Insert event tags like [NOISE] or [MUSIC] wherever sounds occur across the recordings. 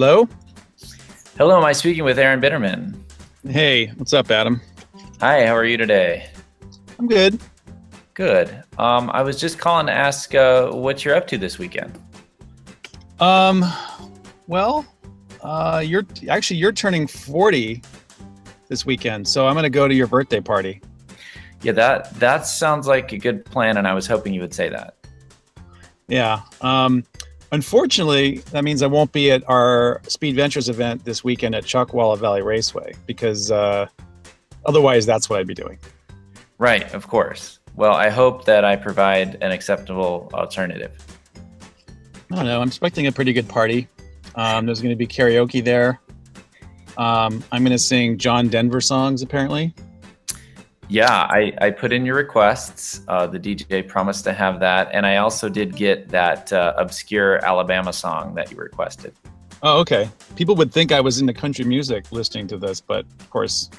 Hello? Hello, am I speaking with Aaron Bitterman? Hey, what's up, Adam? Hi, how are you today? I'm good. Good. Um, I was just calling to ask uh, what you're up to this weekend. Um, well, uh, you're actually you're turning 40 this weekend, so I'm gonna go to your birthday party. Yeah, that that sounds like a good plan, and I was hoping you would say that. Yeah. Um, unfortunately, that means I won't be at our Speed Ventures event this weekend at Chuckwalla Valley Raceway because uh, otherwise, that's what I'd be doing. Right, of course. Well, I hope that I provide an acceptable alternative. I don't know. I'm expecting a pretty good party. Um, there's going to be karaoke there. Um, I'm going to sing John Denver songs, apparently. Yeah, I, I put in your requests. Uh, the DJ promised to have that. And I also did get that uh, obscure Alabama song that you requested. Oh, okay. People would think I was into country music listening to this, but of course,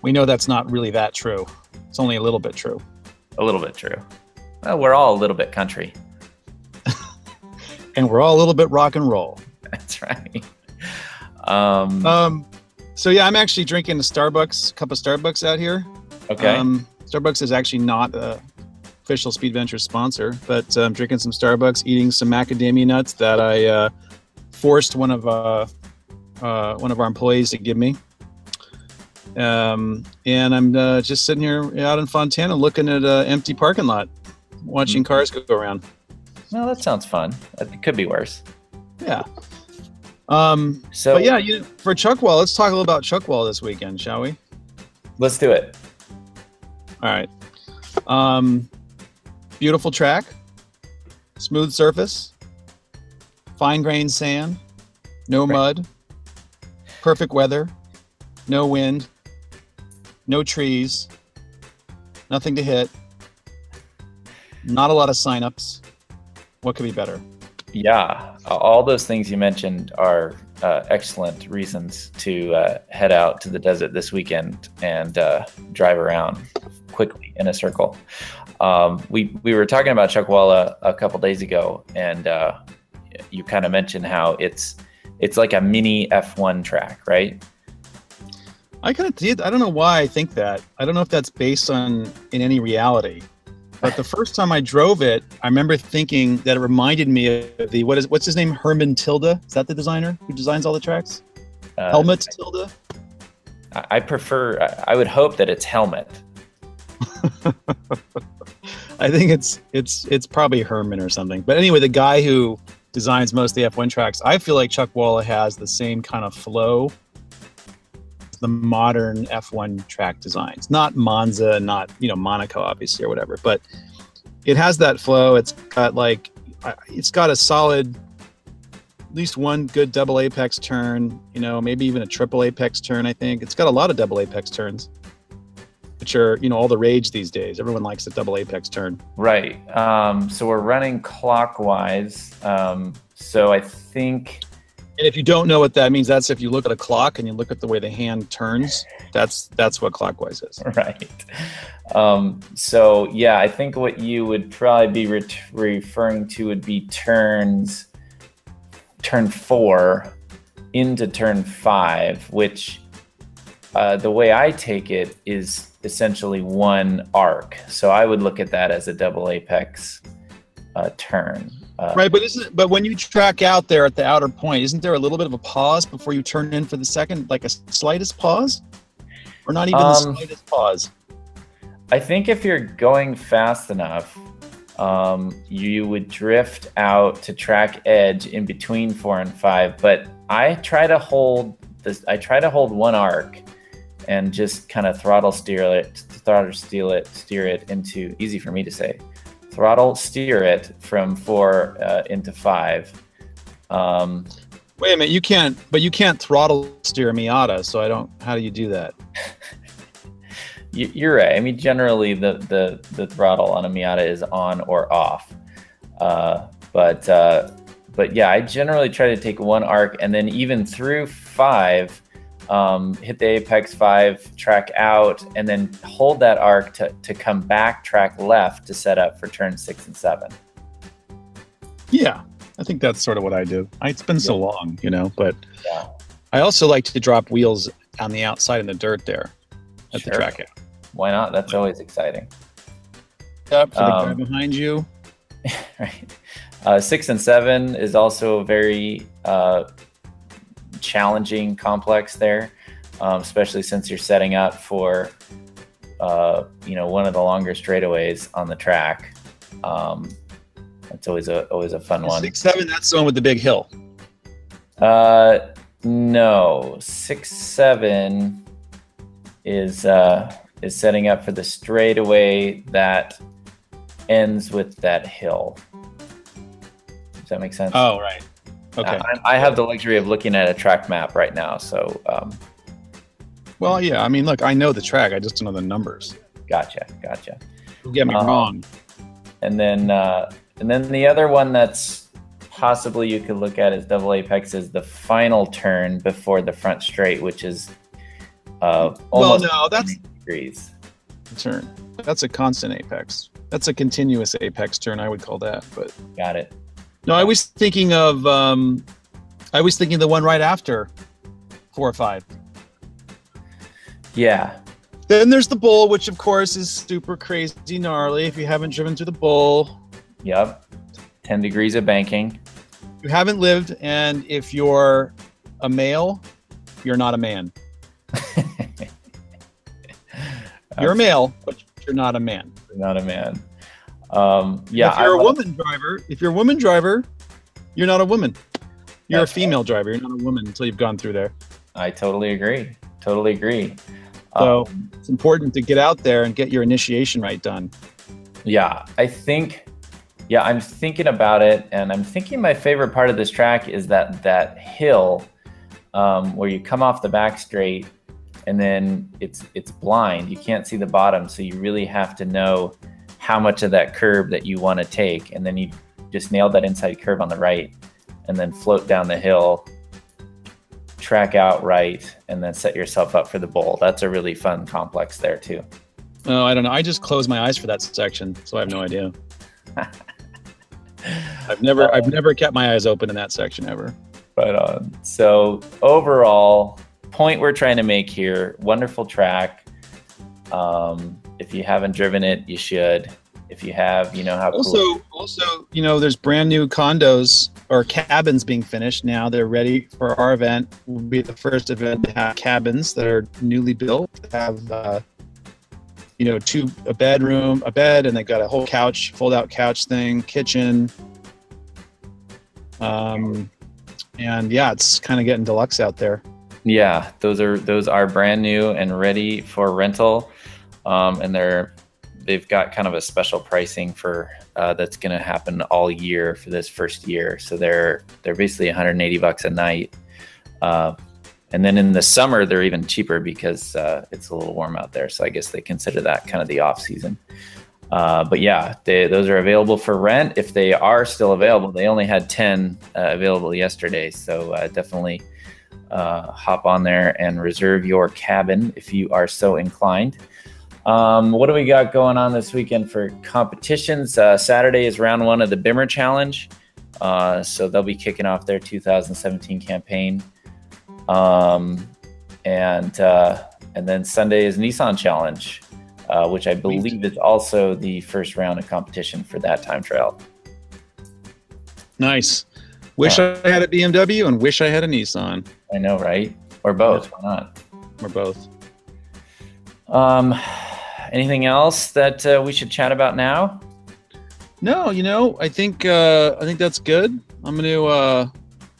we know that's not really that true. It's only a little bit true. A little bit true. Well, we're all a little bit country. [LAUGHS] and we're all a little bit rock and roll. [LAUGHS] That's right. Um, um, so yeah, I'm actually drinking a Starbucks cup of Starbucks out here. Okay. Um, Starbucks is actually not a official Speed Venture sponsor, but uh, I'm drinking some Starbucks, eating some macadamia nuts that I uh, forced one of uh, uh, one of our employees to give me. Um, and I'm uh, just sitting here out in Fontana, looking at an empty parking lot, watching mm-hmm. cars go around. Well, that sounds fun. It could be worse. Yeah. Um, so but yeah, you, for Chuckwalla, let's talk a little about Chuckwalla this weekend, shall we? Let's do it. All right. Um, beautiful track, smooth surface, fine grained sand, no right. mud, perfect weather, no wind, no trees, nothing to hit, not a lot of signups. What could be better? Yeah, all those things you mentioned are uh, excellent reasons to uh, head out to the desert this weekend and uh, drive around quickly in a circle. Um, we we were talking about Chuckwalla a couple days ago, and uh, you kind of mentioned how it's it's like a mini F1 track, right? I kind of did. I don't know why I think that. I don't know if that's based on in any reality. But the first time I drove it, I remember thinking that it reminded me of the what is what's his name Herman Tilde? Is that the designer who designs all the tracks? Uh, Helmut Tilde. I prefer. I would hope that it's Helmet. [LAUGHS] I think it's it's it's probably Herman or something. But anyway, the guy who designs most of the F1 tracks, I feel like Chuckwalla has the same kind of flow the modern F1 track designs. Not Monza, not you know Monaco, obviously, or whatever. But it has that flow. It's got like it's got a solid, at least one good double apex turn. You know, maybe even a triple apex turn. I think it's got a lot of double apex turns, which are you know all the rage these days. Everyone likes a double apex turn. Right. Um, so we're running clockwise. Um, so I think and if you don't know what that means, that's if you look at a clock and you look at the way the hand turns. That's that's what clockwise is. [LAUGHS] Right. Um, so yeah, I think what you would probably be re- referring to would be turns, turn four into turn five, which uh, the way I take it is essentially one arc. So I would look at that as a double apex uh, turn. Uh, right, but isn't but when you track out there at the outer point, isn't there a little bit of a pause before you turn in for the second, like a slightest pause, or not even um, the slightest pause? I think if you're going fast enough, um, you would drift out to track edge in between four and five. But I try to hold this. I try to hold one arc and just kind of throttle steer it, throttle steer it, steer it into easy for me to say throttle steer it from four uh, into five. Um, Wait a minute, you can't, but you can't throttle steer Miata. So I don't. How do you do that? [LAUGHS] you, are right. I mean, generally the the the throttle on a Miata is on or off. Uh, but uh, but yeah, I generally try to take one arc and then even through five um, hit the apex five, track out, and then hold that arc to, to come back track left to set up for turn six and seven. Yeah, I think that's sort of what I do. It's been so long, you know, but Yeah. I also like to drop wheels on the outside in the dirt there at the Sure. track. Why not? That's always exciting. Up for the guy Um, behind you. [LAUGHS] right. Uh, six and seven is also very uh, challenging complex there, um, especially since you're setting up for uh, you know one of the longer straightaways on the track. Um, it's always a always a fun one. Six seven. That's the one with the big hill. Uh, no, six seven is uh, is setting up for the straightaway that ends with that hill. Does that make sense? Oh right. Okay. I, I have the luxury of looking at a track map right now, so um, well, yeah. I mean, look, I know the track. I just don't know the numbers. gotcha, gotcha. Don't get me Um, wrong. And then uh, and then the other one that's possibly you could look at as double apex is the final turn before the front straight, which is uh, Well, no, that's 90 degrees. turn. That's a constant apex. That's a continuous apex turn. I would call that. But Got it. No, I was thinking of. um I was thinking the one right after four or five. Yeah, Then there's the bowl, which of course is super crazy gnarly. If you haven't driven through the bowl. Yep. 10 degrees of banking. you haven't lived, and if you're a male, you're not a man. [LAUGHS] You're a male, but you're not a man. You're not a man. Um, yeah. if you're I a woman driver, if you're a woman driver, you're not a woman. You're a female driver. You're not a woman until you've gone through there. I totally agree. Totally agree. So- Um, It's important to get out there and get your initiation right done. yeah, I think. Yeah, I'm thinking about it, and I'm thinking my favorite part of this track is that that hill um, where you come off the back straight, and then it's it's blind. You can't see the bottom, so you really have to know how much of that curb that you want to take, and then you just nail that inside curve on the right, and then float down the hill, track out right, and then set yourself up for the bowl. That's a really fun complex there too. Oh, I don't know. I just close my eyes for that section, so I have no idea. [LAUGHS] I've never, I've never kept my eyes open in that section ever. Right on. So overall, point we're trying to make here: wonderful track. Um, if you haven't driven it, you should. If you have, you know how cool. Also, also, you know, there's brand new condos or cabins being finished now. They're ready for our event. Will be the first event to have cabins that are newly built. Have uh, you know, two a bedroom, a bed, and they got a whole couch, fold out couch thing, kitchen. Um, and yeah, it's kind of getting deluxe out there. Yeah, those are those are brand new and ready for rental, um, and they're they've got kind of a special pricing for uh, that's going to happen all year for this first year. So they're they're basically 180 bucks a night, uh, and then in the summer they're even cheaper because uh, it's a little warm out there. So I guess they consider that kind of the off season. Uh, but yeah, they, those are available for rent if they are still available. They only had 10 uh, available yesterday, so uh, definitely hop on there and reserve your cabin if you are so inclined. Um, what do we got going on this weekend for competitions? Uh, Saturday is round one of the Bimmer Challenge, uh, so they'll be kicking off their 2017 campaign, um, and uh, and then Sunday is Nissan Challenge, uh, which I believe is also the first round of competition for that time trial. Nice. Wish I had a BMW and wish I had a Nissan, I know, right? Or both? Why not? or both. Um, anything else that uh, we should chat about now? No, you know, I think uh, I think that's good. I'm gonna uh,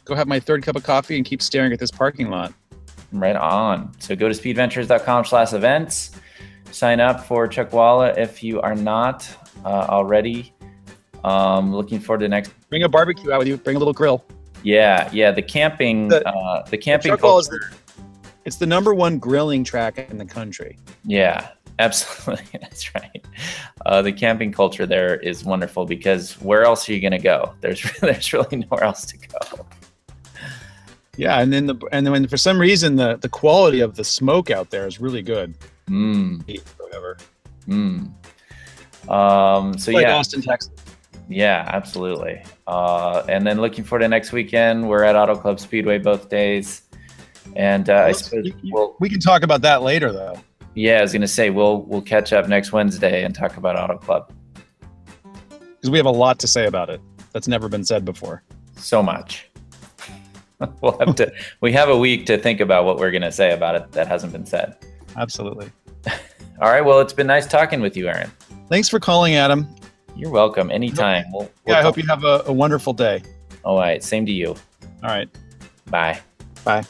go have my third cup of coffee and keep staring at this parking lot. Right on. So go to speedventures.com slash events. Sign up for Chuckwalla if you are not uh, already. Um, looking forward to the next. Bring a barbecue out with you. Bring a little grill. Yeah, yeah. The camping, The- uh, the camping. Chuckwalla's culture- the, it's the number one grilling track in the country. Yeah, absolutely. [LAUGHS] That's right. Uh, the camping culture there is wonderful because where else are you going to go? There's [LAUGHS] there's really nowhere else to go. Yeah, and then the and then when for some reason the the quality of the smoke out there is really good. Mm, Whatever. mm. Um, so like yeah, Austin, Texas. Yeah, absolutely. Uh, and then looking forward to next weekend. We're at Auto Club Speedway both days, and uh, I suppose we'll. we can talk about that later, though. Yeah, I was gonna say we'll we'll catch up next Wednesday and talk about Auto Club. because we have a lot to say about it that's never been said before. So much. [LAUGHS] we'll have to. We have a week to think about what we're gonna say about it that hasn't been said. Absolutely. [LAUGHS] All right. Well, it's been nice talking with you, Aaron. Thanks for calling, Adam. You're welcome. Anytime. We'll, we'll Yeah, I hope you have a, a wonderful day. All right. Same to you. All right. Bye. Bye.